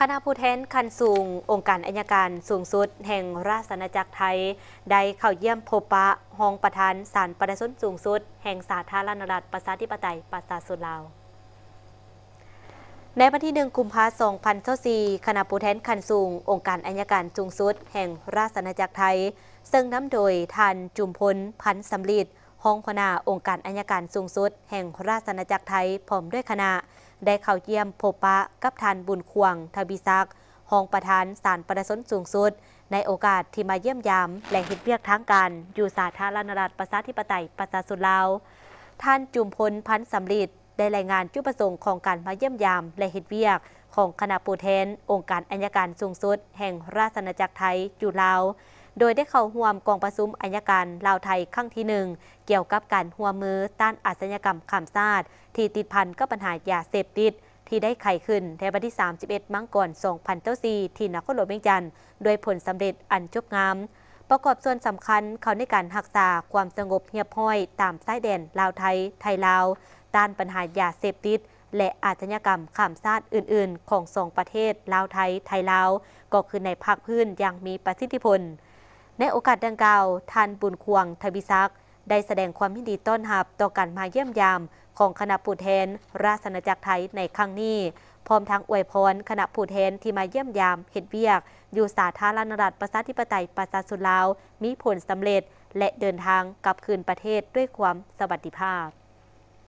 คณะผู้แทนคันสูง องค์การอัยการสูงสุด แห่งราชอาณาจักรไทย ได้เข้าเยี่ยมพบปะห้องประธานศาลประชาชนสูงสุด แห่งสาธารณรัฐประชาธิปไตยประชาชนลาวในวันที่หนึ่งกุมภาพันธ์2024คณะผู้แทนคันสูง องค์การอัยการสูงสุด แห่งราชอาณาจักรไทย ซึ่งนำโดยท่านจุมพลพันธ์สำลีด ห้องพนาองค์การอัยการสูงสุด แห่งราชอาณาจักรไทยพร้อมด้วยคณะ ได้เข้าเยี่ยมพบปะกับทานบุญควงทบิซักห้องประธานศาลประชาชนสูงสุด ในโอกาสที่มาเยี่ยมยามและเห็นเวียกทางการอยู่สาธารณรัฐประชาธิปไตยประชาชนลาว ท่านจุมพลพันธ์สำลีดได้รายงานจุดประสงค์ของการมาเยี่ยมยามและเห็นเวียกของคณะผู้แทน องค์การอัยการสูงสุด แห่งราชอาณาจักรไทยอยู่ลาว โดยได้เข้าร่วมกองประชุมอัยการลาวไทยครั้งที่หนึ่งเกี่ยวกับการหัวมือต้านอาชญากรรมข้ามชาติที่ติดพันกับปัญหายาเสพติดที่ได้ไขขึ้นในวันที่ 31 มังกร2024ที่นครหลวงเวียงจันทร์โดยผลสำเร็จอันจบงาม ประกอบส่วนสำคัญเขาในการรักษาความสงบเรียบร้อยตามสายแดนลาวไทย ไทยลาว ต้านปัญหายาเสพติด และอาชญากรรมข้ามชาติอื่น ๆ ของสองประเทศลาวไทย ไทยลาว ก็คือในภาคพื้นอย่างมีประสิทธิผล ในโอกาสดังกล่าวท่านบุญควงทวิซัก ได้แสดงความยินดีต้อนรับต่อการมาเยี่ยมยามของคณะผู้แทน ราชอาณาจักรไทยในครั้งนี้ พร้อมทั้งอวยพรคณะผู้แทนที่มาเยี่ยมยามเฮ็ดเวียก อยู่สาธารณรัฐประชาธิปไตยประชาสุลาว มีผลสำเร็จ และเดินทางกลับคืนประเทศด้วยความสวัสดิภาพ